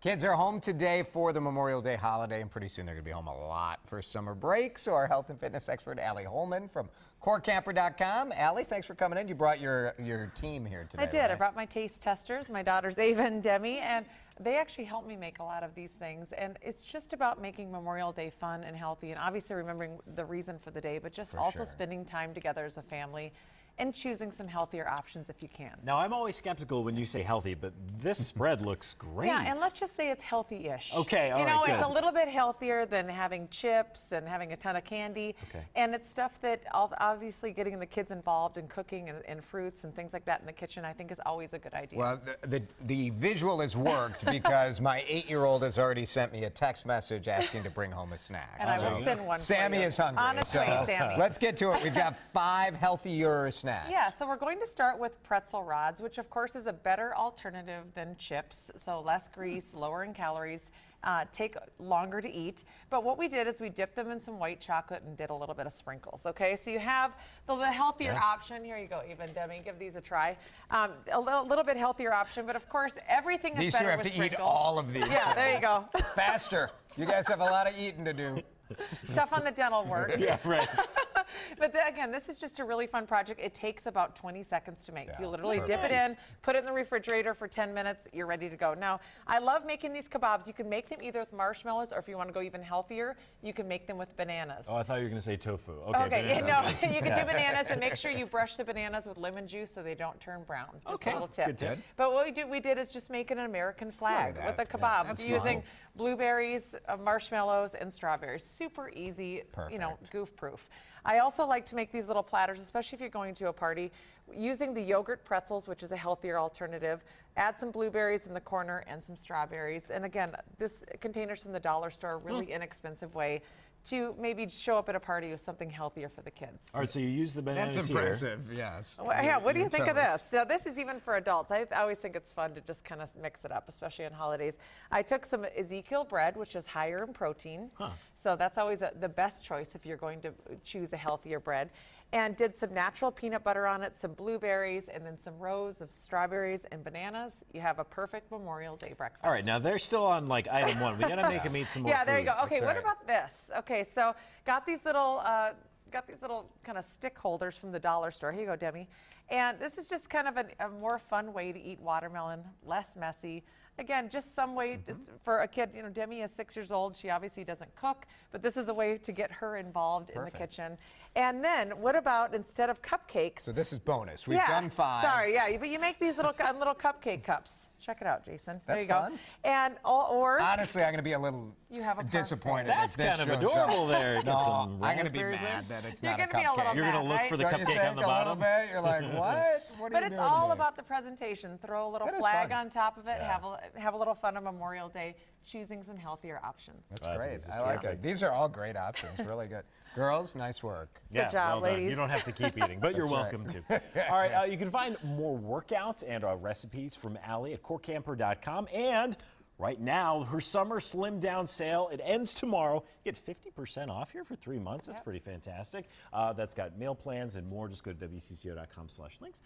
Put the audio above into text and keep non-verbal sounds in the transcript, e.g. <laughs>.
Kids are home today for the Memorial Day holiday, and pretty soon they're going to be home a lot for summer break. So, our health and fitness expert, Ali Holman from CoreCamper.com. Allie, thanks for coming in. You brought your, your team here today. I did. Right? I brought my taste testers, my daughters <laughs> Ava and Demi, and they actually helped me make a lot of these things. And it's just about making Memorial Day fun and healthy, and obviously remembering the reason for the day, but just For also sure. spending time together as a family and choosing some healthier options if you can. Now, I'm always skeptical when you say healthy, but this <laughs> spread looks great. Yeah, and let's just say it's healthy-ish. Okay, all You know, right, it's a little bit healthier than having chips and having a ton of candy. Okay. And it's stuff that obviously getting the kids involved in cooking and, and fruits and things like that in the kitchen, I think is always a good idea. Well, the, the, the visual has worked <laughs> because my eight year old has already sent me a text message asking to bring home a snack. And I will send one for Sammy you. is hungry. On its so Sammy. Let's get to it. We've got five healthier snacks. Yeah, so we're going to start with pretzel rods, which of course is a better alternative than chips. So less grease, lower in calories, uh, take longer to eat. But what we did is we dipped them in some white chocolate and did a little bit of sprinkles. Okay, so you have the, the healthier Yeah. option. Here you go, even Demi, give these a try. Um, a little, little bit healthier option, but of course everything is These better have with to eat all of these. Yeah, there you go. Faster. You guys have a lot of eating to do. Tough on the dental work. <laughs> yeah, right. <laughs> But the, again, this is just a really fun project. It takes about 20 seconds to make. Yeah, you literally perfect. dip it in, put it in the refrigerator for 10 minutes, you're ready to go. Now, I love making these kebabs. You can make them either with marshmallows or if you want to go even healthier, you can make them with bananas. Oh, I thought you were going to say tofu. Okay. Okay, yeah, bananas. no, <laughs> you can do <laughs> bananas and make sure you brush the bananas with lemon juice so they don't turn brown. Just Okay, a little tip. good tip. But what we did, we did is just make an American flag at with a kebab That's using blueberries, uh, marshmallows, and strawberries. Super easy, Perfect. you know, Perfect. goof proof. I also like to make these little platters, especially if you're going to a party, using the yogurt pretzels, which is a healthier alternative. Add some blueberries in the corner and some strawberries. And again, this container's from the dollar store, really mm. inexpensive way to maybe show up at a party with something healthier for the kids. All right, so you use the bananas That's here. impressive, yes. Well, yeah, what do you think of this? Now, this is even for adults. I, I always think it's fun to just kind of mix it up, especially on holidays. I took some Ezekiel bread, which is higher in protein. Huh. So that's always a, the best choice if you're going to choose a healthier bread. And did some natural peanut butter on it, some blueberries, and then some rows of strawberries and bananas. You have a perfect Memorial Day breakfast. All right, now they're still on like item one. We got to make them eat some more <laughs> Yeah, there you go. Okay, That's what right. about this? Okay, so got these little uh, got these little kind of stick holders from the dollar store. Here you go, Demi. And this is just kind of an, a more fun way to eat watermelon, less messy. Again, just some way Mm-hmm. just for a kid. You know, Demi is six years old. She obviously doesn't cook, but this is a way to get her involved in the Perfect. kitchen. And then, what about instead of cupcakes? So this is bonus. We've yeah, done five. Sorry, yeah, but you make these little <laughs> little cupcake cups. Check it out, Jason. That's there you go. fun. And or, or Honestly, I'm going to be a little You have a disappointed. That's if this kind of shows up. adorable there. <laughs> No, some I'm going to be raspberries mad there. that it's You're not a gonna a cupcake. little You're going to look right? for the Don't cupcake think on the a bottom. little bit? You're like, <laughs> what? What are But you it's doing all to me? about the presentation. Throw a little flag fun. on top of it. Yeah. Have a have a little fun on Memorial Day, choosing some healthier options. That's I great. I like terrific. it. These are all great options. Really good. <laughs> Girls, nice work. Yeah, job, well done. ladies. You don't have to keep eating, but <laughs> you're That's right. welcome to. <laughs> All right, uh, you can find more workouts and uh, recipes from Ali at corecamper.com. And right now, her summer slim down sale, it ends tomorrow. You get 50% off here for three months. That's Yep. pretty fantastic. Uh, that's got meal plans and more. Just go to wcco.com slash links.